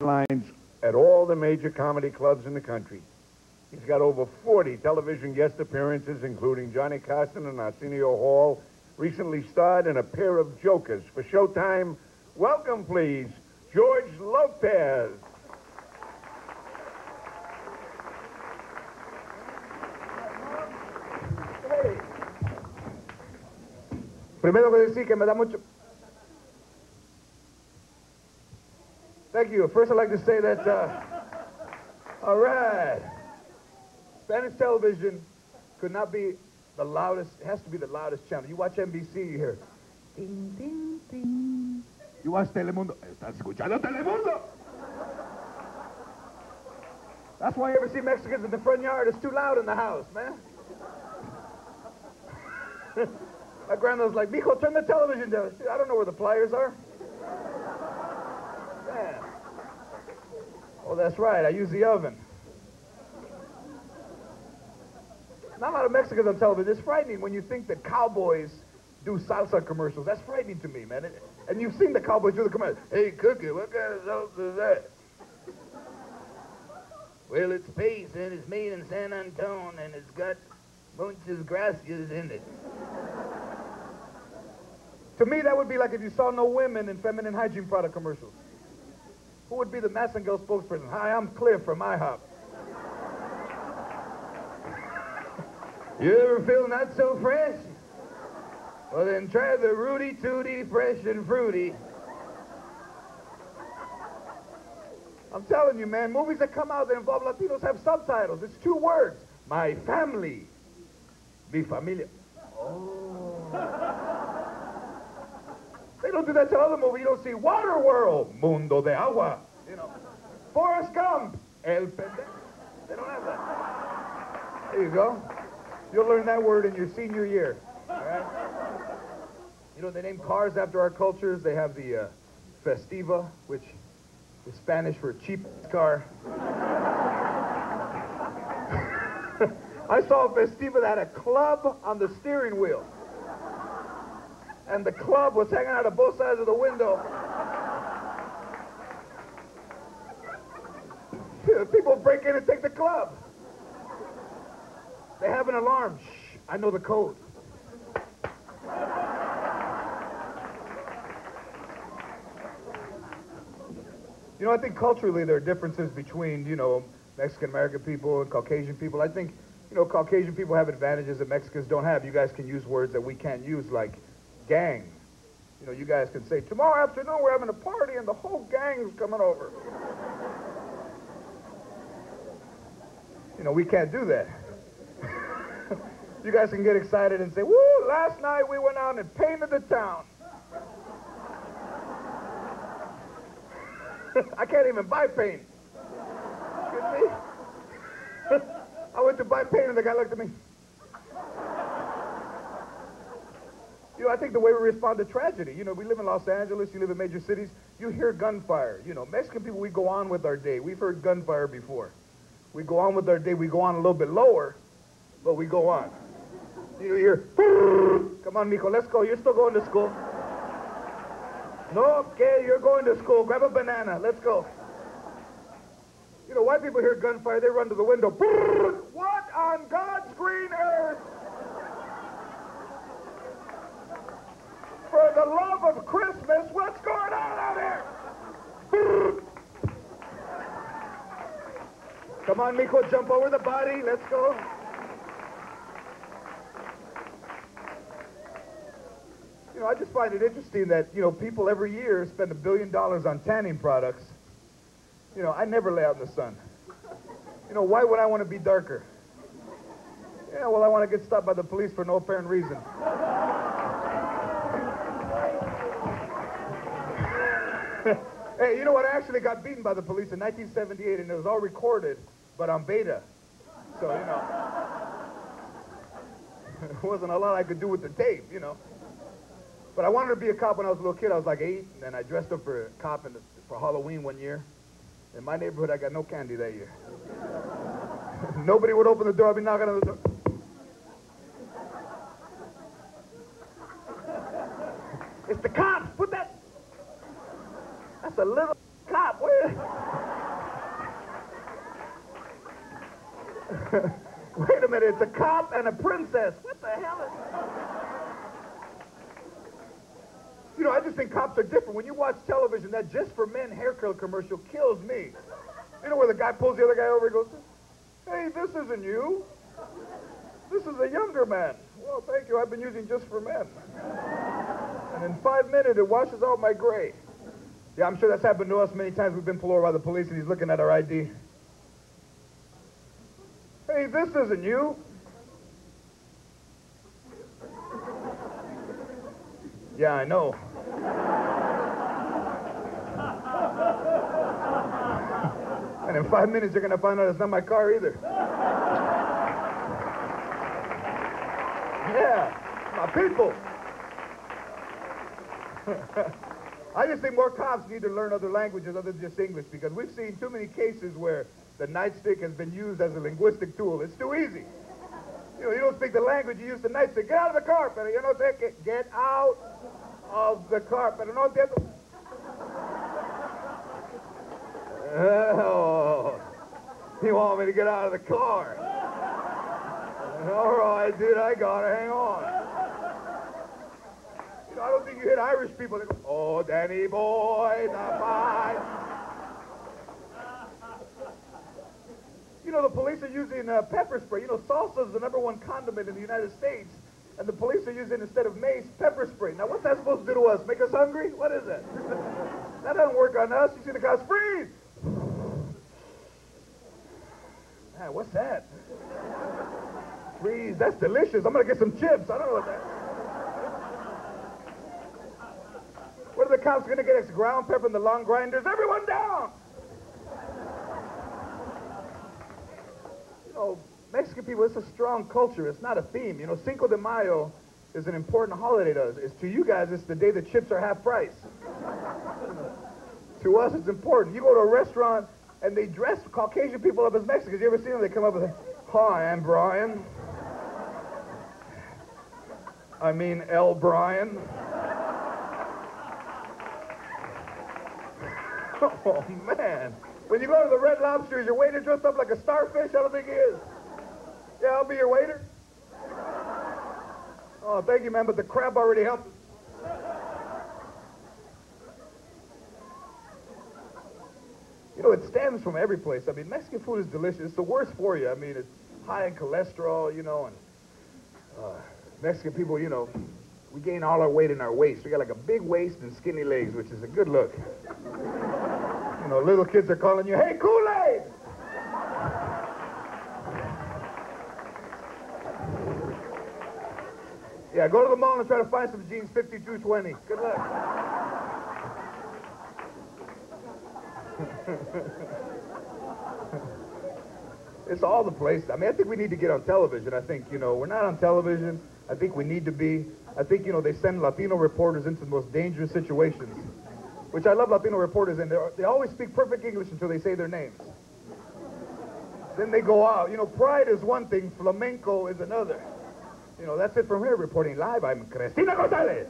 lines at all the major comedy clubs in the country. He's got over 40 television guest appearances, including Johnny Carson and Arsenio Hall. Recently starred in a pair of Jokers for Showtime. Welcome, please, George Lopez. Primero que decir que me da mucho... Thank you. First, I'd like to say that, uh, all right, Spanish television could not be the loudest, it has to be the loudest channel. You watch NBC, you hear, ding, ding, ding. You watch Telemundo, estás escuchando Telemundo. That's why you ever see Mexicans in the front yard. It's too loud in the house, man. My grandmother's like, Mijo, turn the television down. I don't know where the pliers are. Man. Oh, that's right. I use the oven. Not a lot of Mexicans on television. It's frightening when you think that cowboys do salsa commercials. That's frightening to me, man. It, and you've seen the cowboys do the commercials. Hey, Cookie, what kind of salsa is that? Well, it's pace, and it's made in San Antonio, and it's got bunches muchas gracias in it. To me, that would be like if you saw no women in feminine hygiene product commercials. Who would be the Massengill spokesperson? Hi, I'm Cliff from IHOP. you ever feel not so fresh? Well, then try the Rooty Tooty Fresh and Fruity. I'm telling you, man, movies that come out that involve Latinos have subtitles. It's two words. My family. Mi familia. Oh. They don't do that to other movies. You don't see Waterworld, Mundo de Agua. You know, Forrest Gump, El Pendejo. They don't have that. There you go. You'll learn that word in your senior year. All right? You know, they name cars after our cultures. They have the uh, Festiva, which is Spanish for cheap car. I saw a Festiva that had a club on the steering wheel and the club was hanging out of both sides of the window. People break in and take the club. They have an alarm. Shh, I know the code. You know, I think culturally there are differences between, you know, Mexican American people and Caucasian people. I think, you know, Caucasian people have advantages that Mexicans don't have. You guys can use words that we can't use, like gang. You know, you guys can say, tomorrow afternoon we're having a party and the whole gang's coming over. you know, we can't do that. you guys can get excited and say, woo, last night we went out and painted the town. I can't even buy paint. I went to buy paint and the guy looked at me. You know, I think the way we respond to tragedy, you know, we live in Los Angeles, you live in major cities, you hear gunfire. You know, Mexican people, we go on with our day. We've heard gunfire before. We go on with our day. We go on a little bit lower, but we go on. You hear, come on, Mijo, let's go. You're still going to school. No, okay, you're going to school. Grab a banana. Let's go. You know, white people hear gunfire, they run to the window. What on God's green earth? For the love of Christmas, what's going on out here? Come on, Mijo, jump over the body. Let's go. You know, I just find it interesting that, you know, people every year spend a billion dollars on tanning products. You know, I never lay out in the sun. You know, why would I want to be darker? Yeah, well, I want to get stopped by the police for no apparent reason. Hey, you know what? I actually got beaten by the police in 1978, and it was all recorded, but on beta. So, you know, there wasn't a lot I could do with the tape, you know. But I wanted to be a cop when I was a little kid. I was like eight, and then I dressed up for a cop the, for Halloween one year. In my neighborhood, I got no candy that year. Nobody would open the door. I'd be knocking on the door. it's the cops. Put a little cop. Where? Wait a minute, it's a cop and a princess. What the hell is... You know, I just think cops are different. When you watch television, that just for men hair curl commercial kills me. You know where the guy pulls the other guy over and goes, Hey, this isn't you. This is a younger man. Well, thank you. I've been using just for men. And in five minutes, it washes out my gray. Yeah, I'm sure that's happened to us many times. We've been pulled over by the police, and he's looking at our ID. Hey, this isn't you. Yeah, I know. and in five minutes, you're going to find out it's not my car either. Yeah, my people. I just think more cops need to learn other languages other than just English because we've seen too many cases where the nightstick has been used as a linguistic tool. It's too easy. You know, you don't speak the language, you use the nightstick. Get out of the car, pero you know, get, get out of the car, pero no entiendo. Oh, you want me to get out of the car? All right, dude, I got it. Hang on. I don't think you hit Irish people. They go, oh, Danny boy, fight. You know, the police are using uh, pepper spray. You know, salsa is the number one condiment in the United States, and the police are using, instead of mace, pepper spray. Now, what's that supposed to do to us? Make us hungry? What is it? that doesn't work on us. You see the cops, freeze! Man, what's that? Freeze, that's delicious. I'm going to get some chips. I don't know what that What are the cops going to get us? Ground pepper and the long grinders? Everyone down! You know, Mexican people, it's a strong culture. It's not a theme. You know, Cinco de Mayo is an important holiday to us. It's, to you guys, it's the day the chips are half price. to us, it's important. You go to a restaurant and they dress Caucasian people up as Mexicans. You ever seen them? They come up with, Hi, I'm Brian. I mean, L. Brian. oh, man. When you go to the Red Lobster, is your waiter dressed up like a starfish? I don't think he is. Yeah, I'll be your waiter. Oh, thank you, man, but the crab already helped. You know, it stems from every place. I mean, Mexican food is delicious. It's the worst for you. I mean, it's high in cholesterol, you know, and uh, Mexican people, you know, we gain all our weight in our waist. We got like a big waist and skinny legs, which is a good look. You know, little kids are calling you, hey, Kool-Aid! Yeah, go to the mall and try to find some jeans 5220. Good luck. it's all the places. I mean, I think we need to get on television. I think, you know, we're not on television. I think we need to be. I think, you know, they send Latino reporters into the most dangerous situations which I love Latino reporters, and they always speak perfect English until they say their names. Then they go out. You know, pride is one thing, flamenco is another. You know, that's it from here. Reporting live, I'm Cristina Gonzalez.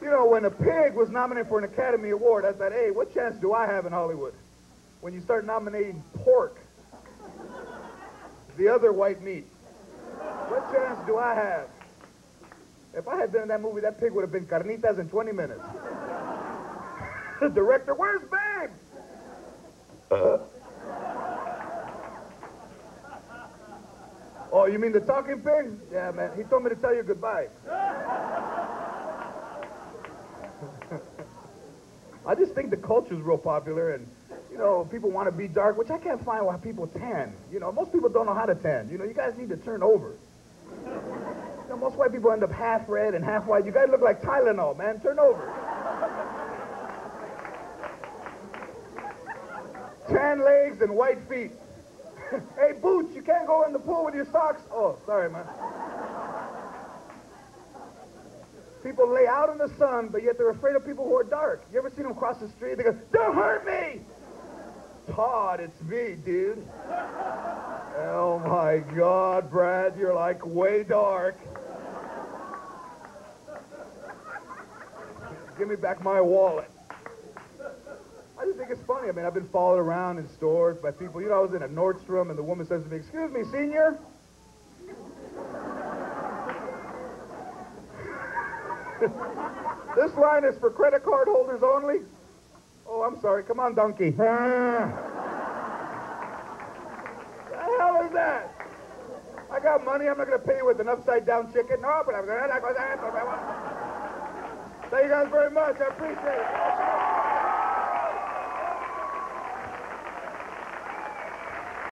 You know, when a pig was nominated for an Academy Award, I said, hey, what chance do I have in Hollywood? When you start nominating pork the other white meat. What chance do I have? If I had been in that movie, that pig would have been carnitas in 20 minutes. the director, where's Babe? Uh. Oh, you mean the talking pig? Yeah, man. He told me to tell you goodbye. I just think the culture's real popular, and you know, people want to be dark, which I can't find why people tan. You know, most people don't know how to tan. You know, you guys need to turn over. You know, most white people end up half red and half white. You guys look like Tylenol, man. Turn over. Tan legs and white feet. hey, Boots, you can't go in the pool with your socks. Oh, sorry, man. People lay out in the sun, but yet they're afraid of people who are dark. You ever seen them cross the street? They go, don't hurt me! Todd, it's me, dude. Oh my God, Brad, you're like way dark. Give me back my wallet. I just think it's funny. I mean, I've been followed around in stores by people. You know, I was in a Nordstrom, and the woman says to me, "Excuse me, senior." this line is for credit card holders only. I'm sorry. Come on, donkey. the hell is that? I got money. I'm not going to pay you with an upside down chicken. No, but I'm going to. Thank you guys very much. I appreciate it.